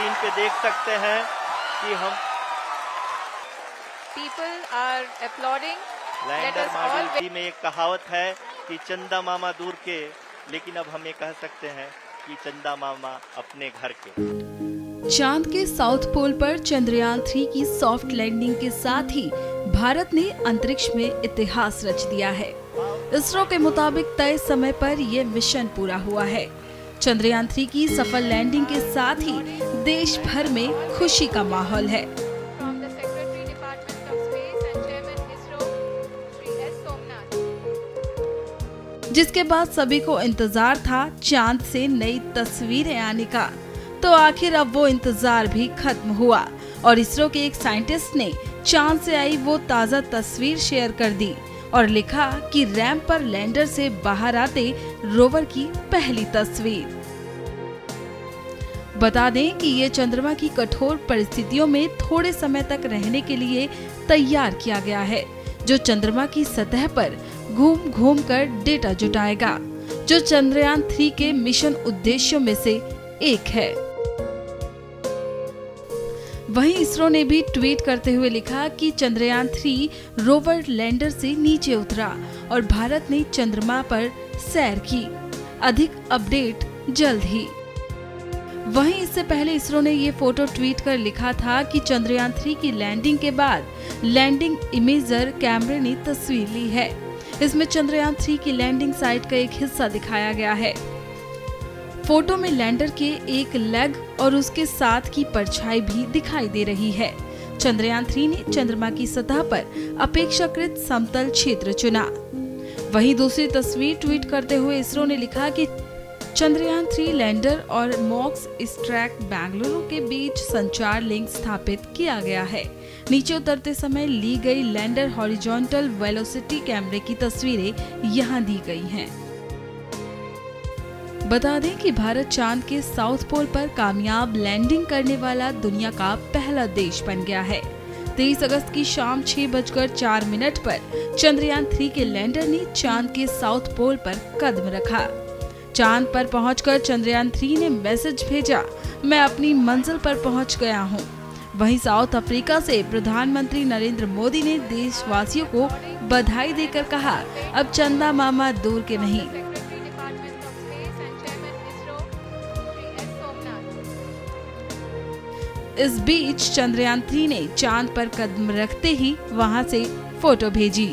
Screen पे देख सकते हैं कि हम People are applauding. लैंडर में एक कहावत है कि चंदा मामा दूर के लेकिन अब हम ये कह सकते हैं कि चंदा मामा अपने घर के। चाँद के साउथ पोल पर चंद्रयान थ्री की सॉफ्ट लैंडिंग के साथ ही भारत ने अंतरिक्ष में इतिहास रच दिया है। इसरो के मुताबिक तय समय पर यह मिशन पूरा हुआ है। चंद्रयान थ्री की सफल लैंडिंग के साथ ही देश भर में खुशी का माहौल है. जिसके बाद सभी को इंतज़ार था चाँद से नई तस्वीरें आने का। तो आखिर अब वो इंतज़ार भी खत्म हुआ और इसरो के एक साइंटिस्ट ने चाँद से आई वो ताज़ा तस्वीर शेयर कर दी और लिखा कि रैंप पर लैंडर से बाहर आते रोवर की पहली तस्वीर। बता दें कि ये चंद्रमा की कठोर परिस्थितियों में थोड़े समय तक रहने के लिए तैयार किया गया है, जो चंद्रमा की सतह पर घूम घूम कर डेटा जुटाएगा, जो चंद्रयान थ्री के मिशन उद्देश्यों में से एक है। वहीं इसरो ने भी ट्वीट करते हुए लिखा कि चंद्रयान थ्री रोवर लैंडर से नीचे उतरा और भारत ने चंद्रमा पर सैर की। अधिक अपडेट जल्द ही। वहीं इससे पहले इसरो ने ये फ़ोटो ट्वीट कर लिखा था कि चंद्रयान थ्री की लैंडिंग के बाद लैंडिंग इमेजर कैमरे ने तस्वीर ली है। इसमें चंद्रयान थ्री की लैंडिंग साइट का एक हिस्सा दिखाया गया है। फ़ोटो में लैंडर के एक लेग और उसके साथ की परछाई भी दिखाई दे रही है। चंद्रयान थ्री ने चंद्रमा की सतह पर अपेक्षाकृत समतल क्षेत्र चुना। वहीं दूसरी तस्वीर ट्वीट करते हुए इसरो ने लिखा कि चंद्रयान थ्री लैंडर और मॉक्स स्ट्रैक बेंगलुरु के बीच संचार लिंक स्थापित किया गया है। नीचे उतरते समय ली गई लैंडर हॉरिजॉन्टल वेलोसिटी कैमरे की तस्वीरें यहाँ दी गई हैं। बता दें कि भारत चाँद के साउथ पोल पर कामयाब लैंडिंग करने वाला दुनिया का पहला देश बन गया है। 23 अगस्त की शाम छह बजकर चार मिनट पर चंद्रयान थ्री के लैंडर ने चाँद के साउथ पोल पर कदम रखा। चाँद पर पहुंचकर चंद्रयान थ्री ने मैसेज भेजा मैं अपनी मंजिल पर पहुँच गया हूँ। वहीं साउथ अफ्रीका से प्रधानमंत्री नरेंद्र मोदी ने देशवासियों को बधाई देकर कहा, अब चंदा मामा दूर के नहीं. इस बीच चंद्रयान थ्री ने चाँद पर कदम रखते ही वहाँ से फ़ोटो भेजी